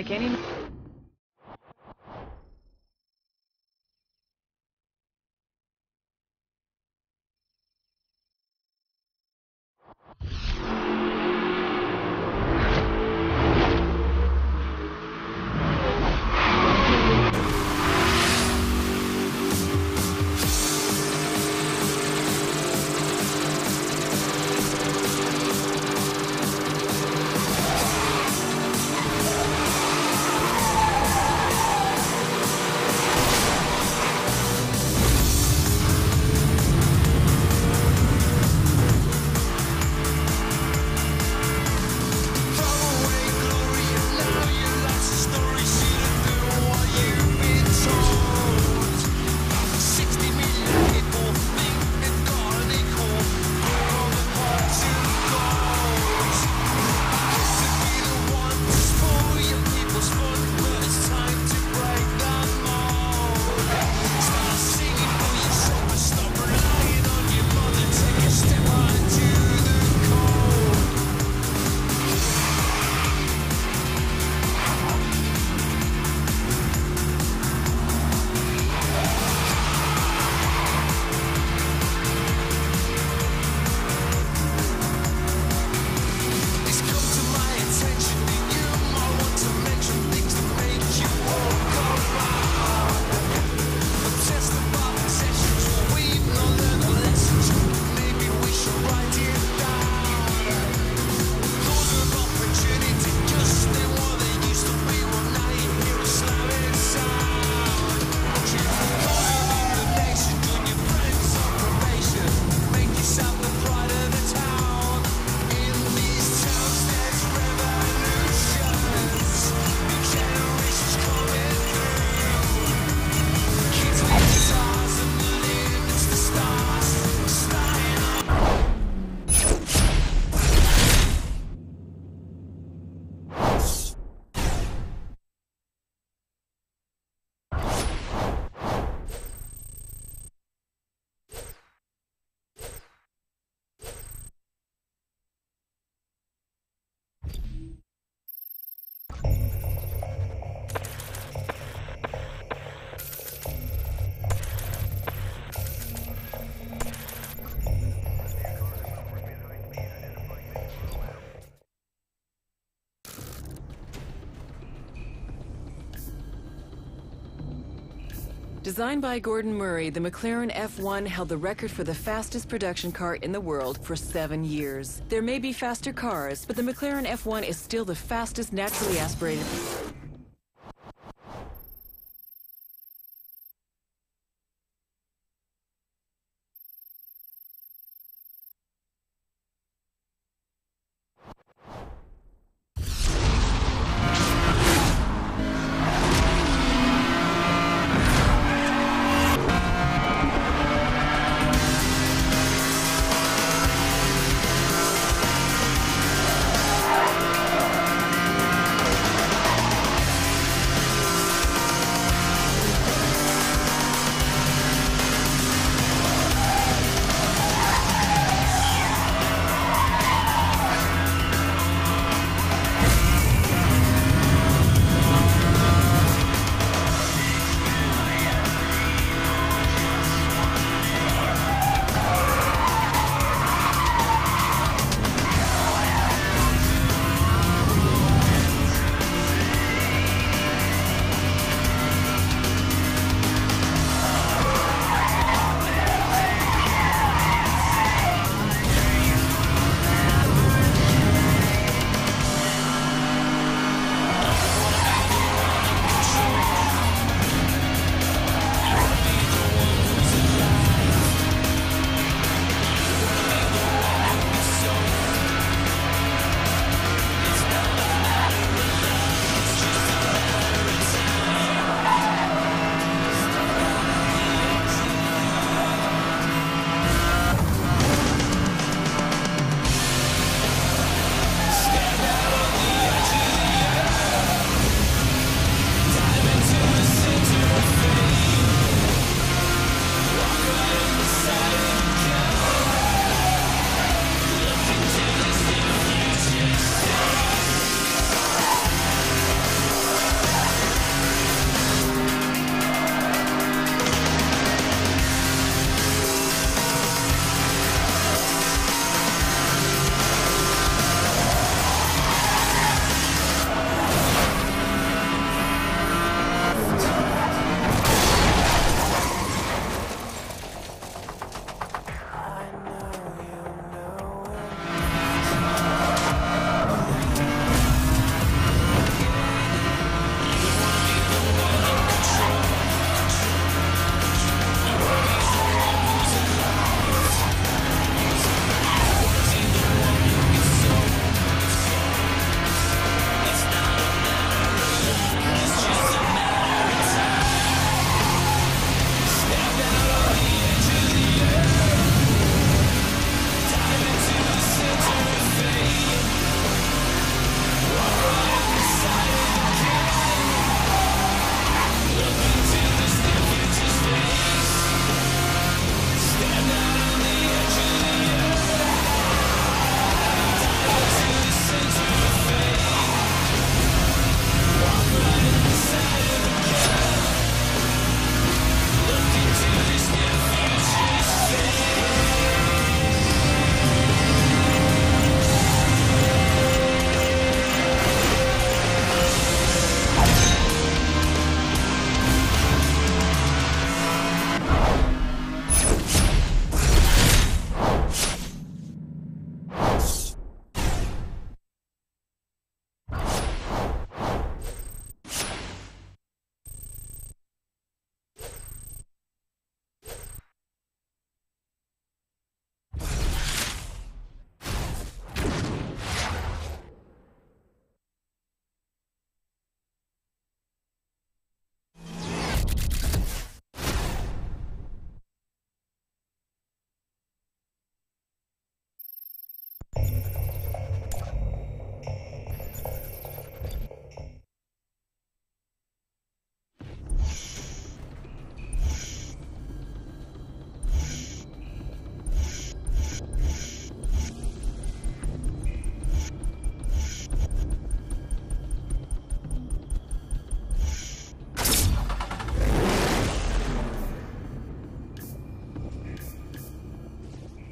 Unlike any... Designed by Gordon Murray, the McLaren F1 held the record for the fastest production car in the world for seven years. There may be faster cars, but the McLaren F1 is still the fastest naturally aspirated...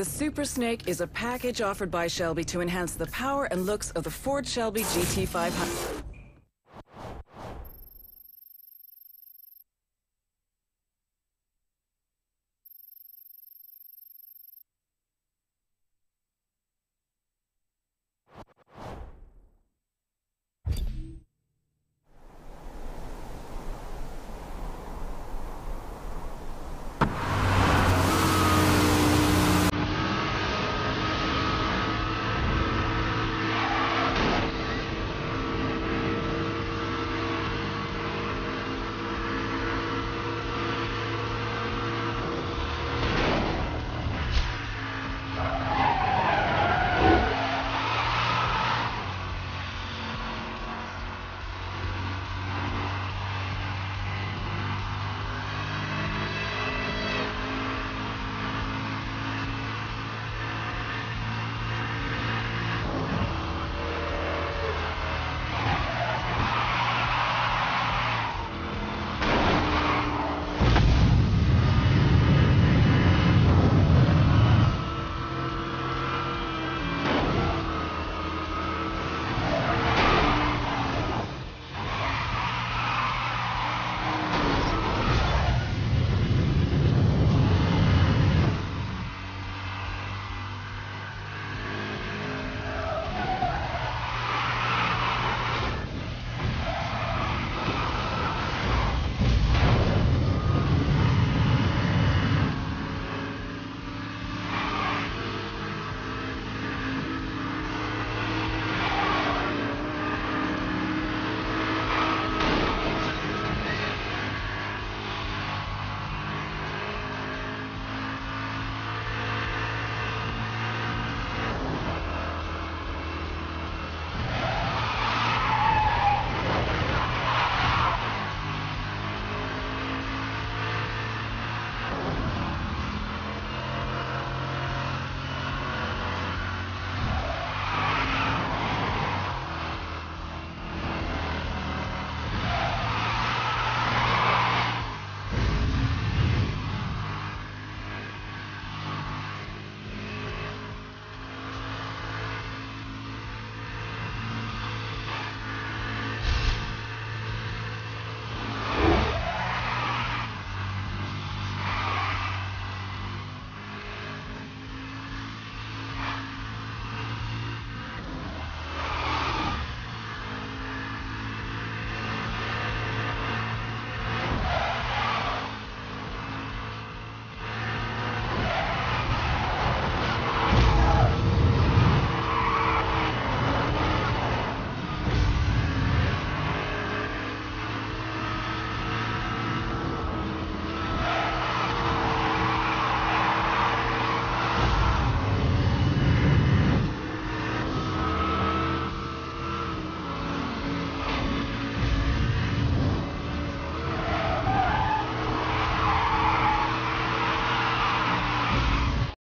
The Super Snake is a package offered by Shelby to enhance the power and looks of the Ford Shelby GT500.